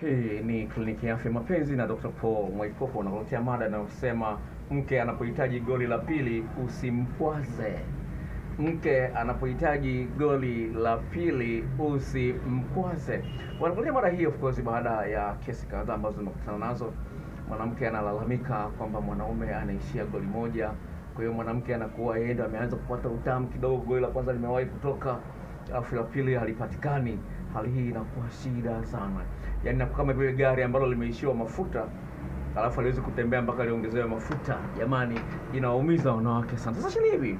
Hii ni kliniki ya afya mapenzi na Dr. Paul Mwaipopo unakuletea mada inayosema mke anapohitaji goli la pili usimkwaze. Mke anapohitaji goli la pili usimkwaze. Wanakuletea mada hii of course baada ya kesi kadhaa ambazo nimekutana nazo. Mwanamke analalamika kwamba mwanaume anaishia goli moja, kwa hiyo mwanamke anakuwa yeye ndo ameanza kupata utamu kidogo, goli la kwanza limewahi kutoka, afu la pili halipatikani. Hali hii inakuwa shida sana, yaani inakuwa kama vile gari ambalo limeishiwa mafuta alafu aliwezi kutembea mpaka liongezewe mafuta. Jamani, inawaumiza wanawake sana. Sasa shini hivi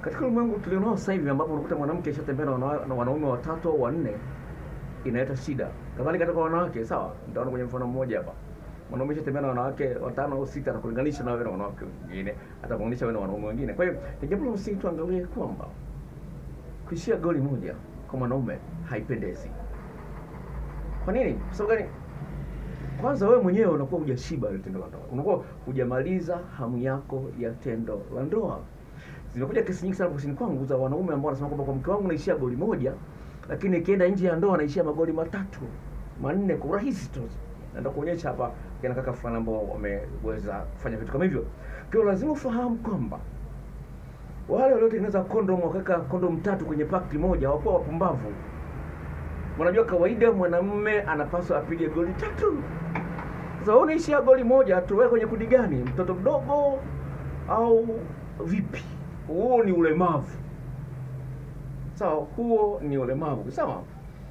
katika ulimwengu tulionao sasa hivi, ambapo unakuta mwanamke ashatembea na wanaume watatu au wanne, inaleta shida. Kadhalika katika wanawake, sawa, nitaona kwenye mfano mmoja hapa mwanaume ashatembea na wanawake watano au sita, atakulinganisha na wewe na wanawake wengine, atakulinganisha wewe na wanaume wengine. Kwa hiyo ni jambo la msingi tuangalie kwamba kuishia goli moja kwa mwanaume haipendezi. Kwa nini? Kwa sababu gani? Kwanza wewe mwenyewe unakuwa hujashiba ile tendo la ndoa, unakuwa hujamaliza hamu yako ya tendo la ndoa. Zimekuja kesi nyingi sana ofisini kwangu za wanaume ambao wanasema kwamba kwa mke wangu naishia goli moja, lakini ikienda nje ya ndoa anaishia magoli matatu manne kwa urahisi tu. Naenda kuonyesha hapa kina kaka fulani ambao wameweza kufanya vitu kama hivyo. Kwa lazima ufahamu kwamba wale waliotengeneza kondomu wakaweka kondomu tatu kwenye pakti moja hawakuwa wapumbavu. Unajua kawaida mwanamume anapaswa apige goli tatu. Sasa wewe unaishia goli moja tu, wewe kwenye kundi gani? Mtoto mdogo au vipi? Huo ni ulemavu. Sawa, huo ni ulemavu. Sawa.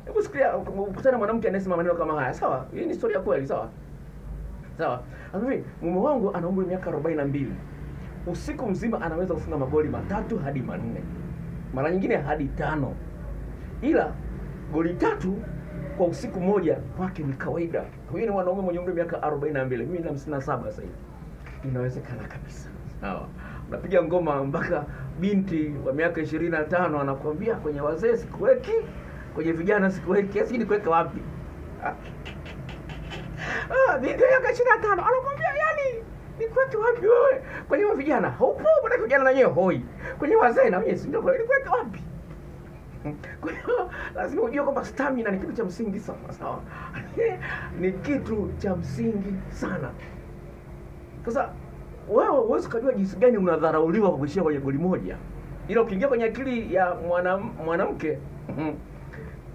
Hebu sikia ukutana mwanamke anayesema maneno kama haya. Sawa, hii ni historia kweli, sawa? Sawa. Hivi mume wangu ana umri miaka 42. Usiku mzima anaweza kufunga magoli matatu hadi manne. Mara nyingine hadi tano. Ila goli tatu kwa usiku mmoja kwake ni kawaida. Huyu ni mwanaume mwenye umri miaka 42. Mimi na 57 sasa hivi. Inawezekana kabisa. Sawa. Unapiga ngoma mpaka binti wa miaka 25 anakuambia kwenye wazee sikuweki, kwenye vijana sikuweki. kiasi ni kuweka wapi? Ah. Ah, binti wa miaka 25 anakuambia yani ni kuweka wapi wewe? Kwenye vijana haupo, bado vijana na wenyewe hoi. Kwenye wazee na wenyewe si ndio? Nikuweke wapi? Kwa hiyo lazima ujue kwamba stamina ni kitu cha msingi sana, sawa? ni kitu cha msingi sana. Sasa wewe huwezi ukajua jinsi gani unadharauliwa kwa kuishia kwenye goli moja, ila ukiingia kwenye akili ya mwanam- mwanamke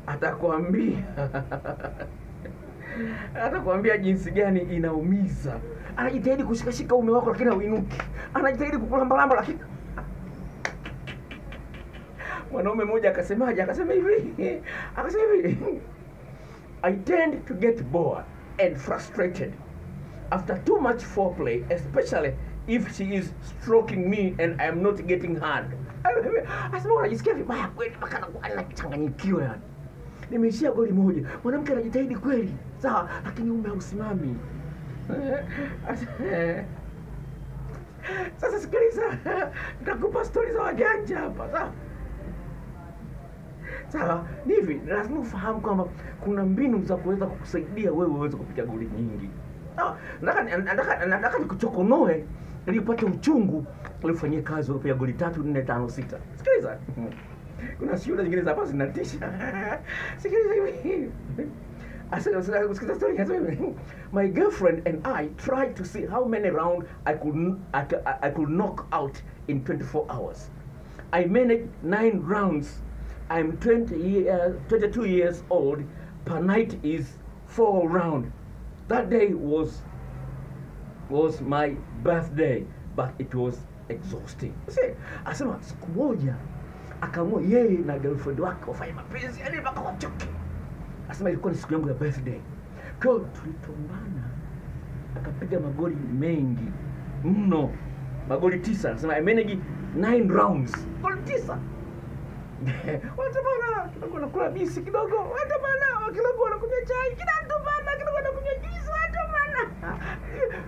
atakwambia atakwambia jinsi gani inaumiza. Anajitahidi kushikashika ume wako lakini hauinuki, anajitahidi kukulambalamba lakini mwanaume mmoja akasemaje? Akasema hivi, akasema hivi, I tend to get bored and frustrated after too much foreplay, especially if she is stroking me and I am not getting hard. Asema unajisikia vibaya kweli, mpaka anachanganyikiwa yani. Nimeishia goli moja, mwanamke anajitahidi kweli, sawa, lakini ume hausimami. Sasa sikiliza, nitakupa stori za wajanja hapa, sawa sawa. Hivi, lazima ufahamu kwamba kuna mbinu za kuweza kukusaidia wewe uweze kupiga goli nyingi. Nataka nikuchokonoe ili upate uchungu, ili kazi, upiga goli tatu, nne, tano, sita. Sikiliza, kuna shule nyingine za hapa zinatisha. Sikiliza hivi. My girlfriend and I tried to see how many rounds I could kn- I, I could knock out in 24 hours. I managed nine rounds. I'm 20 years, 22 years old. Per night is four round. That day was was my birthday, but it was exhausting. See, asema siku moja akaamua yeye na girlfriend wake wafanye mapenzi yani mpaka wachoke. Asema ilikuwa ni siku yangu ya birthday. Kwa tulitombana, akapiga magoli mengi mno, magoli tisa. Anasema I managed nine rounds, goli tisa. Wanatamana kidogo wanakula bisi kidogo, wanatamana kidogo wanakunywa chai, kinatamana kidogo wanakunywa juisi, wanatamana.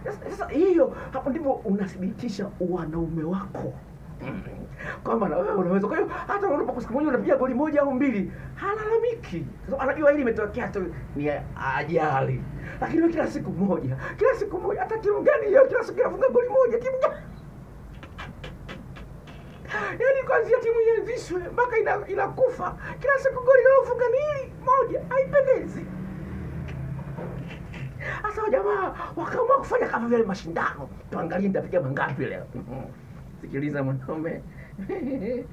Sasa hiyo hapo ndipo unathibitisha wanaume wako kwamba na wewe unaweza. Kwa hiyo hata unapokuwa siku moja unapiga goli moja au mbili, halalamiki. Anajua hili imetokea tu ni ajali, lakini kila siku moja, kila siku moja, hata timu gani hiyo kila siku inafunga goli moja, timu gani? Yaani kwanzia timu ianzishwe mpaka ina- inakufa, kila siku goli linalofunga ni hili moja, haipendezi. Sasa jamaa wakaamua kufanya kama vile mashindano, tuangalie nitapiga mangapi leo. Sikiliza mwanaume,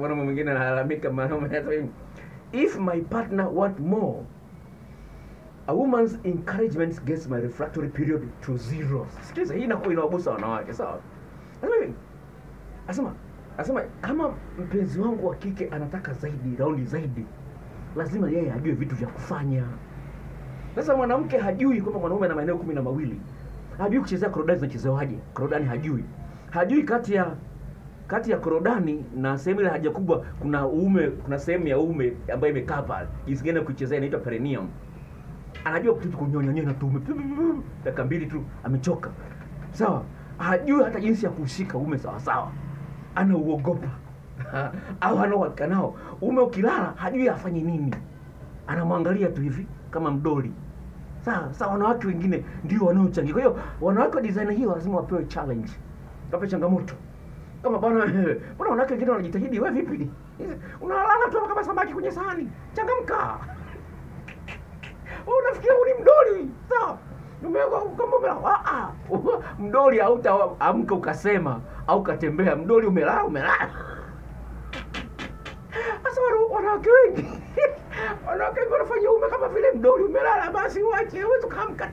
mwanaume mwingine analalamika, mwanaume anasema if my partner want more a woman's encouragement gets my refractory period to zero. Sikiliza, hii inakuwa inawagusa wanawake, sawa? Anasema Asema, asema kama mpenzi wangu wa kike anataka zaidi, raundi zaidi, lazima yeye ajue vitu vya kufanya. Sasa mwanamke hajui kwamba mwanaume ana maeneo kumi na mawili, hajui kuchezea korodani zinachezewaje, korodani hajui, hajui kati ya kati ya korodani na sehemu ile haja kubwa kuna uume, kuna sehemu ya uume ambayo imekaa pale, jinsi gani ya kuichezea inaitwa perineum. Anajua kitu kunyonyonya na tuume dakika mbili tu amechoka, sawa. Hajui hata jinsi ya kushika uume sawa sawa, anauogopa au ana uhakika nao. Ume ukilala hajui afanye nini, anamwangalia tu hivi kama mdoli. Sawa sawa, wanawake wengine ndio wanaochangia. Kwa hiyo wanawake wa design hiyo lazima wapewe challenge, wapewe changamoto kama bwana wewe, mbona wanawake wengine wanajitahidi, wewe vipi? Unalala tu kama samaki kwenye sahani, changamka. Unafikia unafikiria huu ni mdoli, sawa? Ah. Mdoli hautaamka ukasema au katembea, mdoli umelala, umelala. Sasa wana- wanawake wengi wanawake wengi wanafanya ume kama vile mdoli umelala, basi uache, huwezi ukaamka.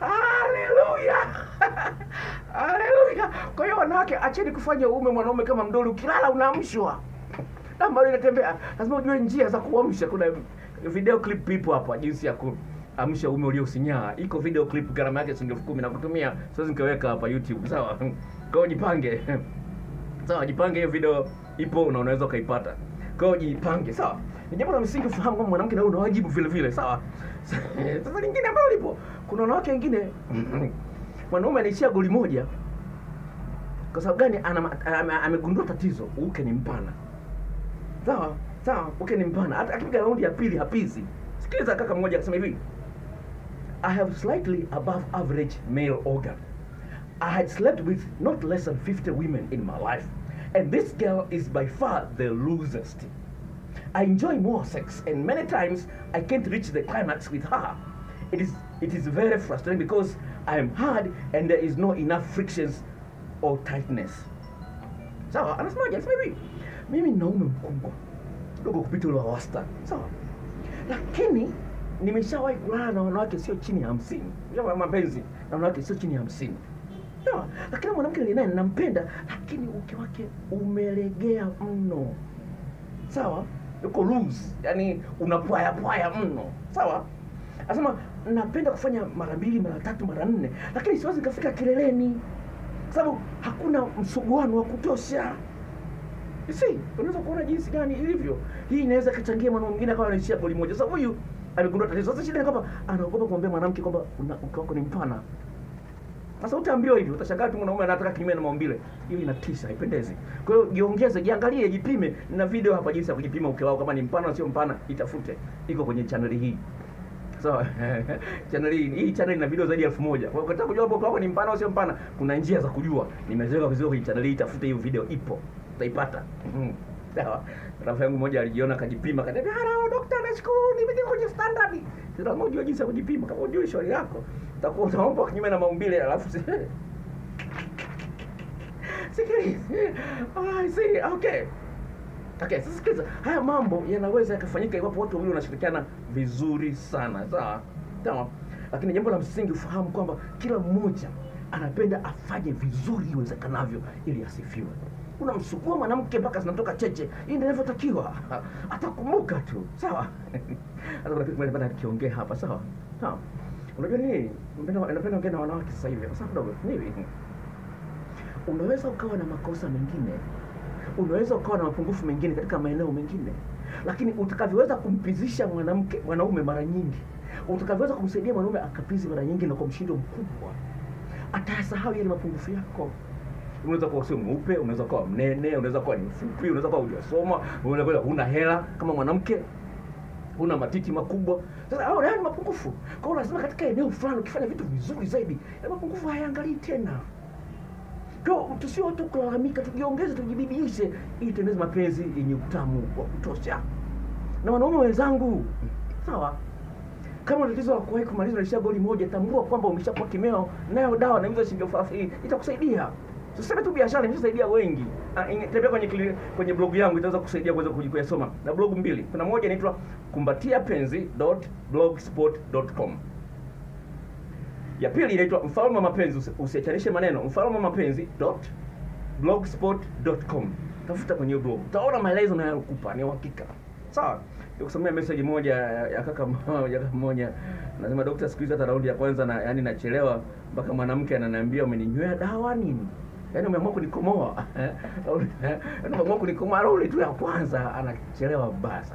Haleluya, haleluya. Kwa hiyo wanawake, acheni kufanya ume mwanaume kama mdoli. Ukilala unaamshwa, na bado inatembea. Lazima ujue njia za kuamsha. Kuna video clip ipo hapa, jinsi ya kuamsha ume ulio uliosinyaa. Iko video clip, gharama yake shilingi elfu kumi na kutumia, siwezi nikaweka hapa YouTube, sawa? Kwa jipange, sawa, jipange. Hiyo video ipo na unaweza ukaipata. Kwa hiyo jipange, sawa. Ni jambo la msingi ufahamu kwamba mwanamke na wewe una wajibu vile vile, sawa. Sasa lingine ambalo lipo, kuna wanawake wengine mwanaume anaishia goli moja kwa sababu gani? Amegundua tatizo, uke ni mpana, sawa sawa, okay, ni mpana. Hata akipiga raundi ya pili hapizi. Sikiliza, kaka mmoja akasema hivi, I have slightly above average male organ. I had slept with not less than 50 women in my life, and this girl is by far the losest. I enjoy more sex, and many times I can't reach the climax with her. It is it is very frustrating because I am hard and there is no enough frictions or tightness. Sawa, anasemaje? Anasema hivi, mimi naume mkubwa kidogo kupita ule wa wastani, sawa, lakini nimeshawahi kulala na wanawake sio chini ya hamsini. Mapenzi na wanawake sio chini ya hamsini. Sawa, lakini mwanamke ninaye ninampenda, lakini uke wake umelegea mno. Sawa. Yuko loose. Yani unapwaya pwaya mno. Sawa. Anasema napenda kufanya mara mbili mara tatu mara nne lakini siwezi nikafika kileleni. Sababu hakuna msuguano wa kutosha see, unaweza kuona jinsi gani ilivyo hii inaweza ikachangia mwana mwingine akawa anaishia goli moja sasa huyu amegundua tatizo sasa shida ni kwamba anaogopa kumwambia mwanamke kwamba uke wako ni mpana sasa utaambiwa hivyo, utashangaa tu mwanaume anataka kinyume na maumbile. Hiyo inatisha, haipendezi. Kwa hiyo jiongeze, jiangalie, jipime. Na video hapa jinsi ya kujipima uke wako kama ni mpana sio mpana, itafute. Iko kwenye chaneli hii. Sawa. channel hii, hii channel ina video zaidi ya elfu moja. Kwa hiyo ukitaka kujua uke wako ni mpana au sio mpana, kuna njia za kujua. Nimeziweka vizuri kwenye channel hii, tafute hiyo video ipo. Utaipata. Mhm. Sawa. Rafiki yangu mmoja alijiona akajipima, akaniambia, "Hello daktari nashukuru nimekuja kwenye standard." Sasa mmoja ujue jinsi ya kujipima. Kama unajua shauri lako, utakuwa unaomba kinyume na maumbile alafu si Sikiliza. Ah, I see. Okay. Okay, sasa sikiliza. Haya mambo yanaweza yakafanyika iwapo watu wawili wanashirikiana vizuri sana. Sawa? Sawa. Lakini jambo la msingi ufahamu kwamba kila mmoja anapenda afanye vizuri iwezekanavyo ili asifiwe. Unamsukua mwanamke mpaka zinatoka cheche. Hii ndio inavyotakiwa. Atakumbuka tu. Sawa? Hata kuna kitu nikiongea hapa, sawa? Sawa. Unajua nini? Napenda napenda ongea na wanawake sasa hivi. Sasa kidogo. Nini? unaweza ukawa na makosa mengine, unaweza ukawa na mapungufu mengine katika maeneo mengine, lakini utakavyoweza kumpizisha mwanamke mwanaume mara nyingi, utakavyoweza kumsaidia mwanaume akapizi mara nyingi na kwa mshindo mkubwa, atayasahau yale mapungufu yako. Unaweza kuwa sio mweupe, unaweza kuwa mnene, unaweza kuwa ni mfupi, unaweza kuwa hujasoma, unaweza kuwa huna hela kama mwanamke, una matiti makubwa. Sasa hao ni mapungufu. Kwa hiyo lazima katika eneo fulani ukifanya vitu vizuri zaidi, ya mapungufu hayaangalii tena. Kwa tusio tu kulalamika, tujiongeze, tujibidiishe ili tuendeze mapenzi yenye utamu wa kutosha. na wanaume wenzangu sawa kama tatizo la kuwahi kumaliza unaishia goli moja tambua kwamba umeshakuwa kimeo nayo dawa na hizo shilingi elfu itakusaidia Usiseme tu biashara imeshasaidia wengi. Ah, Tembea kwenye kwenye blogu yangu itaweza kusaidia kuweza kuyasoma. Na blogu mbili. Kuna moja inaitwa kumbatiapenzi.blogspot.com. Ya pili inaitwa mfalme wa mapenzi usiachanishe maneno mfalme wa mapenzi.blogspot.com. Tafuta kwenye hiyo blog. Utaona maelezo nayokupa ni uhakika. Sawa? Nikusomea message moja ya ya kaka mmoja kaka mmoja. Anasema daktari, siku hizi hata raundi ya kwanza na yani nachelewa mpaka mwanamke ananiambia umeninywea dawa nini? Yaani umeamua kunikomoa. Yaani umeamua kunikomoa raundi tu ya kwanza anachelewa basa.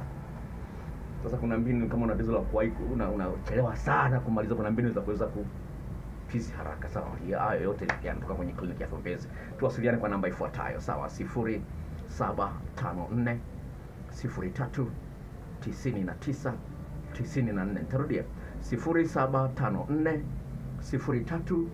Sasa kuna mbinu kama una tatizo la kuwahi unachelewa una sana kumaliza, kuna mbinu za kuweza ku pisi haraka sawa. Hayo yote yanatoka kwenye kliniki ya Fombezi. Tuwasiliane kwa namba ifuatayo sawa, sifuri saba tano nne sifuri tatu tisini na tisa tisini na nne. Nitarudia sifuri saba tano nne sifuri tatu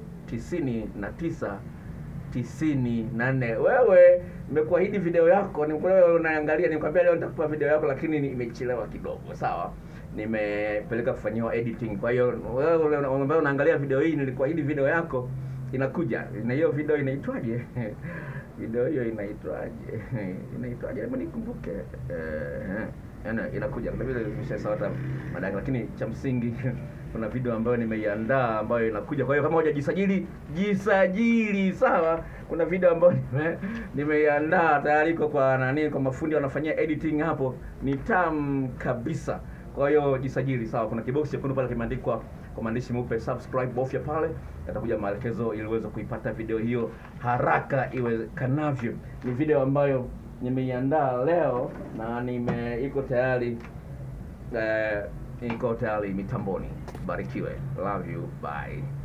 tisini na nne. Wewe nimekuahidi video yako, ni wewe unaangalia, nikwambia leo nitakupa video yako, lakini ni- imechelewa kidogo, sawa. Nimepeleka kufanyiwa editing, kwa hiyo wewe ambaye unaangalia video hii, nilikuahidi video yako inakuja, na hiyo video inaitwaje? video hiyo inaitwaje? inaitwaje? Hebu nikumbuke. Eh, yana inakuja kwa vile nimeshasahau hata madaka, lakini cha msingi kuna video ambayo nimeiandaa ambayo inakuja. Kwa hiyo kama hujajisajili, jisajili, sawa. Kuna video ambayo nime, nimeiandaa tayari iko kwa nani, kwa mafundi wanafanyia editing hapo, ni tam kabisa. Kwa hiyo jisajili, sawa. Kuna kiboksi chekundu pale kimeandikwa kwa maandishi meupe subscribe, bofya pale, yatakuja maelekezo ili uweze kuipata video hiyo haraka iwezekanavyo. Ni video ambayo nimeiandaa leo na nime iko tayari eh, iko tayari mitamboni. Barikiwe, love you, bye.